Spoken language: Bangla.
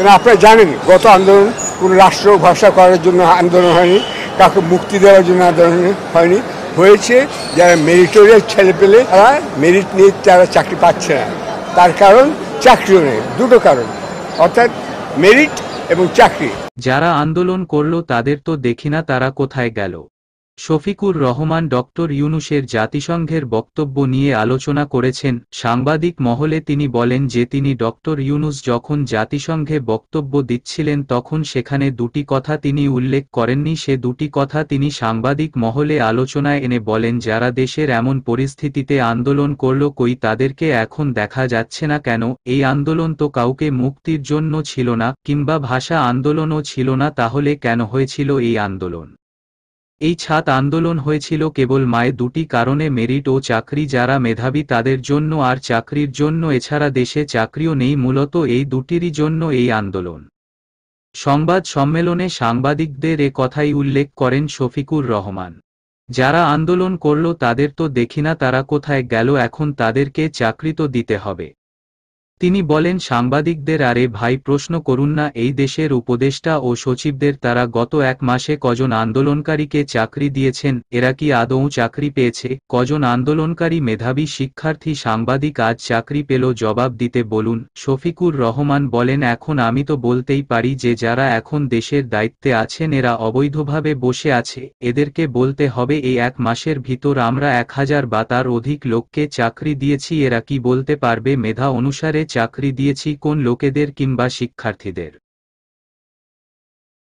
কেন আপনারা জানেন গত আন্দোলন কোনো রাষ্ট্র ভরসা করার জন্য আন্দোলন হয়নি, কাউকে মুক্তি দেওয়ার জন্য আন্দোলন হয়নি। হয়েছে যারা মেরিটোরিয়াস ছেলে পেলে, তারা মেরিট নিয়ে তারা চাকরি পাচ্ছে না। তার কারণ চাকরিও নেই, দুটো কারণ। অর্থাৎ মেরিট এবং চাকরি। যারা আন্দোলন করল তাদের তো দেখি না তারা কোথায় গেল। শফিকুর রহমান ডক্টর ইউনুসের জাতিসংঘের বক্তব্য নিয়ে আলোচনা করেছেন। সাংবাদিক মহলে তিনি বলেন যে তিনি ডক্টর ইউনুস যখন জাতিসংঘে বক্তব্য দিচ্ছিলেন তখন সেখানে দুটি কথা তিনি উল্লেখ করেননি। সে দুটি কথা তিনি সাংবাদিক মহলে আলোচনায় এনে বলেন, যারা দেশের এমন পরিস্থিতিতে আন্দোলন করল, কই তাদেরকে এখন দেখা যাচ্ছে না কেন? এই আন্দোলন তো কাউকে মুক্তির জন্য ছিল না, কিংবা ভাষা আন্দোলনও ছিল না, তাহলে কেন হয়েছিল এই আন্দোলন? এই ছাত আন্দোলন হয়েছিল কেবল মায়ে দুটি কারণে মেরিট ও চাকরি যারা মেধাবী তাদের জন্য আর চাকরির জন্য এছাড়া দেশে চাকরিও নেই, মূলত এই দুটিরই জন্য এই আন্দোলন। সংবাদ সম্মেলনে সাংবাদিকদের এ কথাই উল্লেখ করেন শফিকুর রহমান। যারা আন্দোলন করল তাদের তো দেখি না তারা কোথায় গেল, এখন তাদেরকে চাকরি তো দিতে হবে। তিনি বলেন, সাংবাদিকদের আরে ভাই, প্রশ্ন করুন না, এই দেশের উপদেষ্টা ও সচিবদের তারা গত এক মাসে কজন আন্দোলনকারীকে চাকরি দিয়েছেন, এরা কি আদৌ চাকরি পেয়েছে? কজন আন্দোলনকারী মেধাবী শিক্ষার্থী সাংবাদিক আজ চাকরি পেল? জবাব দিতে বলুন, শফিকুর রহমান বলেন, এখন আমি তো বলতেই পারি যে যারা এখন দেশের দায়িত্বে আছেন, এরা অবৈধভাবে বসে আছে, এদেরকে বলতে হবে, এই এক মাসের ভিতর আমরা এক হাজার বা তার অধিক লোককে চাকরি দিয়েছি, এরা কি বলতে পারবে? মেধা অনুসারে চাকরি দিয়েছি কোন লোকেদের কিংবা শিক্ষার্থীদের।